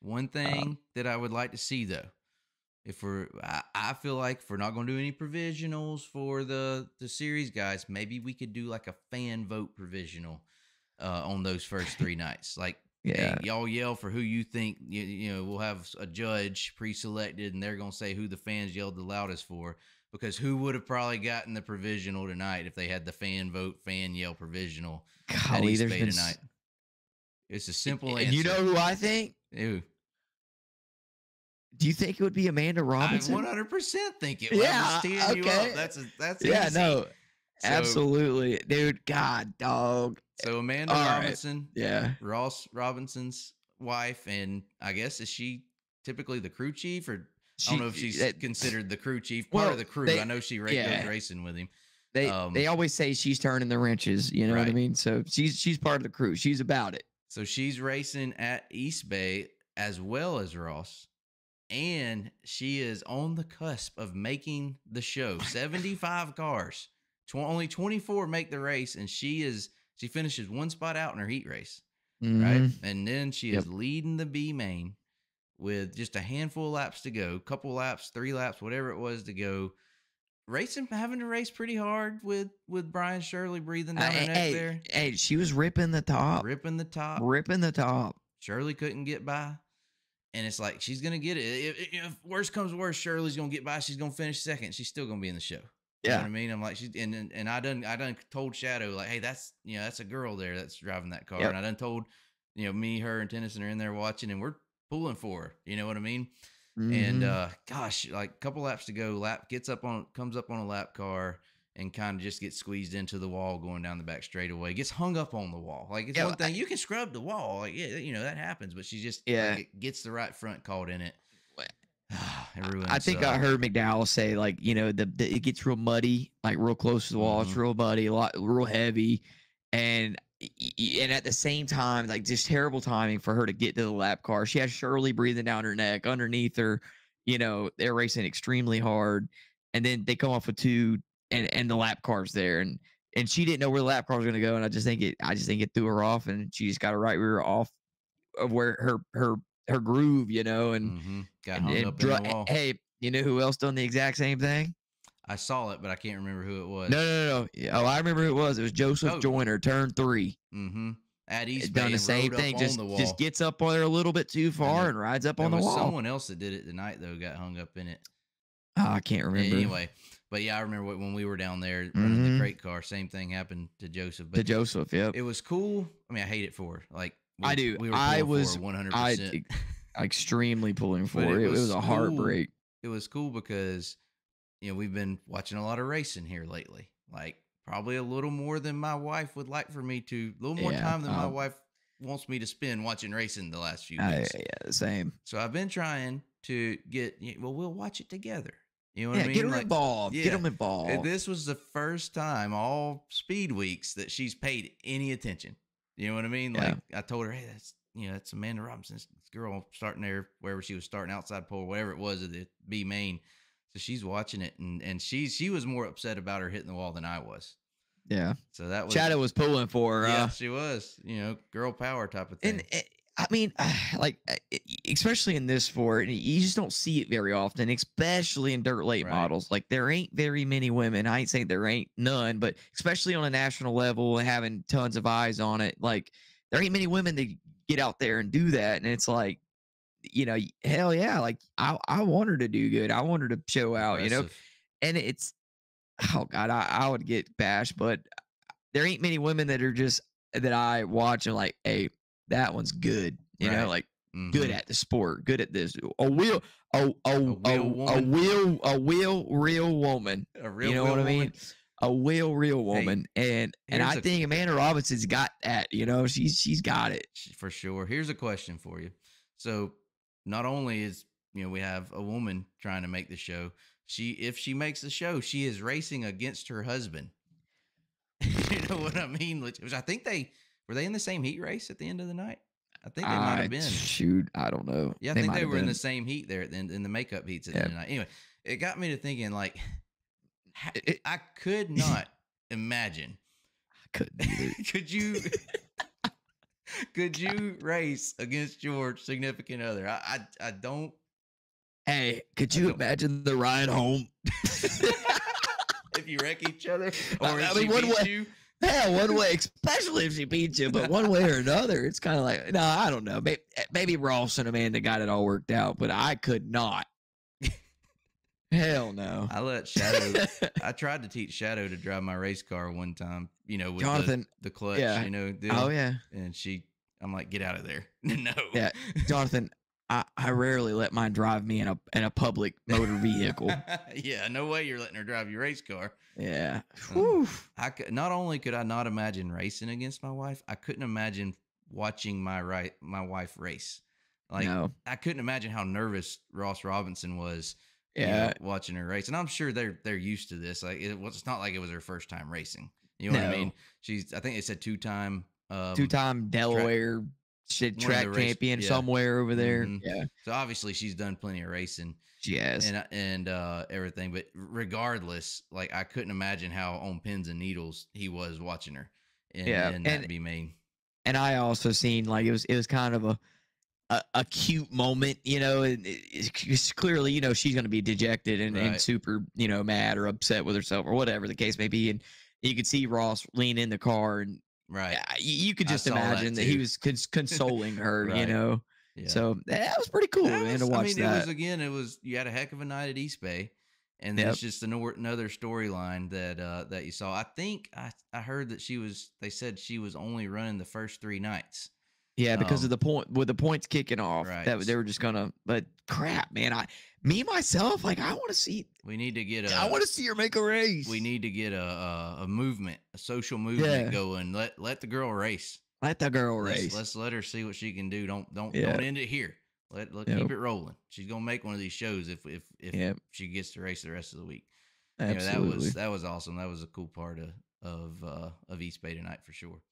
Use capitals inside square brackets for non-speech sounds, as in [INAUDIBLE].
One thing that I would like to see though, if we're, I, I feel like if we're not going to do any provisionals for the the series guys, maybe we could do like a fan vote provisional uh, on those first three [LAUGHS] nights. Like, Yeah. hey, y'all yell for who you think. You, you know, we'll have a judge pre-selected, and they're gonna say who the fans yelled the loudest for. Because who would have probably gotten the provisional tonight if they had the fan vote, fan yell provisional at Golly, East Bay tonight? It's a simple And answer. you know who I think? Ew. Do you think it would be Amanda I Robinson? 100% think it. Yeah, just you okay. up. That's a, that's yeah, easy. no, So- absolutely, dude. God, dog. So Amanda All right. Robinson, Yeah. Ross Robinson's wife, and I guess is she typically the crew chief, or I don't know if she's that- considered the crew chief, part Well, of the crew. they- I know she ra- yeah. racing with him. They um, they always say she's turning the wrenches. You know what I mean? So she's she's part of the crew. She's about it. So she's racing at East Bay as well as Ross. And she is on the cusp of making the show. [LAUGHS] 75 cars. Tw- only 24 make the race. And she is she finishes one spot out in her heat race. Right. Mhm. And then she Yep. is leading the B main with just a handful of laps to go, couple laps, three laps, whatever it was to go. Racing having to race pretty hard with with Brian Shirley breathing Uh, down her neck hey, there. hey, she was ripping the top, Ripping the top. ripping the top. Shirley couldn't get by. And it's like she's gonna get it. If, if- worst comes to worst, Shirley's gonna get by. She's gonna finish second. She's still gonna be in the show. You know Yeah. what I mean? I'm like, she's and and, and I done I done told Shadow like, hey, that's you know that's a girl there that's driving that car. Yep. And I done told you know me, her, and Tennyson are in there watching, and we're pulling for her. You know what I mean? And Mhm. uh, gosh, like a couple laps to go, lap gets up on comes up on a lap car. And kind of just gets squeezed into the wall going down the back straightaway. Gets hung up on the wall. Like it's Yeah, one I- thing you can scrub the wall. Like yeah, you know that happens. But she just Yeah. like, gets the right front caught in it. [SIGHS] I think uh, I heard McDowell say like you know the, the it gets real muddy, like real close to the wall. It's Mhm. real muddy, a lot, real heavy, and and at the same time, like just terrible timing for her to get to the lap car. She has Shirley breathing down her neck underneath her. You know they're racing extremely hard, and then they come off with two, and and the lap car's there, and and she didn't know where the lap car was going to go, and I just think it, I just think it threw her off, and she just got a right rear off of where her her her groove, you know, and mhm, got and- hung and up dra- in the wall. Hey, you know who else done the exact same thing? I saw it, but I can't remember who it was. No, no, no, no. Oh, I remember who it was. It was Joseph Oh. Joiner, turn three. Mm-hmm. At East Bay, done the same thing. Just the just gets up on there a little bit too far there- and rides up on the wall. someone else that did it tonight though. Got hung up in it. Oh, I can't remember. Anyway, but yeah, I remember when we were down there running Mhm. the crate car. Same thing happened to Joseph. But to Joseph, yep. it was cool. I mean, I hate it for her. Like I do. I was- one hundred percent. Extremely pulling [LAUGHS] for it. it It was, was a cool. heartbreak. It was cool because you know we've been watching a lot of racing here lately. Like probably a little more than my wife would like for me to. A little more Yeah, time than my um, wife wants me to spend watching racing the last few weeks. yeah, the same. So I've been trying to get. Well, we'll watch it together. You know what Yeah, I mean? get them Like, involved. yeah. Get them and involved. This was the first time all speed weeks that she's paid any attention. You know what I mean? Yeah. Like I told her, hey, that's you know, that's Amanda Robinson, this girl starting there wherever she was starting outside pole, whatever it was at the B main. So she's watching it, and and she she was more upset about her hitting the wall than I was. yeah. So that was Shadow was pulling for her. Yeah, uh, she was. You know, girl power type of thing. and I mean, [SIGHS] like, uh, especially in this sport, you just don't see it very often, especially in dirt late Right. models. Like, there ain't very many women. I ain't saying there ain't none, but especially on a national level, having tons of eyes on it, like, there ain't many women that get out there and do that. And it's like, you know, hell yeah, like, I, I want her to do good. I want her to show out, you know, and it's, oh God, I, I would get bashed, but there ain't many women that are just, that I watch and like, hey, that one's good. You Right. know, like good Mhm. at the sport, good at this. A wheel, a a a, wheel a, a wheel, a wheel, real woman. a real you know what I mean? woman. A wheel, real Hey, woman, and and here's I a- think Amanda Robinson's got that. You know, she's she's got it. For sure. Here's a question for you. So, not only is you know we have a woman trying to make the show, she if she makes the show, she is racing against her husband. [LAUGHS] you know what I mean? Which, which I think they were they in the same heat race at the end of the night. I think they might have been. Shoot, I don't know. Yeah, I think they were in the same heat there at the end, in the makeup heats at the end of the night. Anyway, it got me to thinking like It- I could [LAUGHS] not imagine. I couldn't. [LAUGHS] Could you? [LAUGHS] Could you race against your significant other? I I, I don't. Hey, could you imagine the ride home? If you wreck each other, or I- if I she mean, one beats way- you, Yeah, one way, especially if she beats you, but one way or another, it's kind of like, no, I don't know. Maybe, maybe Ross and Amanda got it all worked out, but I could not. [LAUGHS] Hell no. I let Shadow. [LAUGHS] I tried to teach Shadow to drive my race car one time. You know, with Jonathan, the, the clutch. yeah. You know. deal. oh yeah, And she, I'm like, get out of there. [LAUGHS] no. Yeah. Jonathan, I, I rarely let mine drive me in a in a public motor vehicle. [LAUGHS] yeah. No way you're letting her drive your race car. Yeah. Whew. I could not only could I not imagine racing against my wife, I couldn't imagine watching my right my wife race. Like no. I couldn't imagine how nervous Ross Robinson was. you know, Yeah. watching her race, and I'm sure they're they're used to this. Like it was, it's not like it was her first time racing. You know what I mean? She's I think they said two time. Um, Two time Delaware shit one of track race- champion yeah. somewhere over there. Mhm. Yeah. So obviously she's done plenty of racing She has. and and uh, everything. But regardless, like I couldn't imagine how on pins and needles he was watching her. And, Yeah, and that'd and- be mean. and I also seen like it was it was kind of a a, a cute moment, you know. And it's, it's clearly, you know, she's going to be dejected and, and super, you know, mad or upset with herself or whatever the case may be. And you could see Ross lean in the car, and Right. you, you could just saw that imagine that, he was cons- consoling her, you know. Yeah. So that was pretty cool, That man, to watch I mean, that. it was again. It was you had a heck of a night at East Bay, and Yep. it's just another storyline that uh, that you saw. I think I I heard that she was. They said she was only running the first three nights. Yeah, because Um, of the point with the points kicking off, right. that they were just gonna. But crap, man, I, me myself, like I want to see, We need to get a. I want to see her make a race. We need to get a a, a movement, a social movement Yeah. going. Let let the girl race. let the girl Let's, race. let's let her see what she can do. Don't don't Yeah. don't end it here. Let let Yep. keep it rolling. She's gonna make one of these shows if if if Yep. she gets to race the rest of the week. You know, Absolutely. that was that was awesome. That was a cool part of of uh, of East Bay tonight for sure.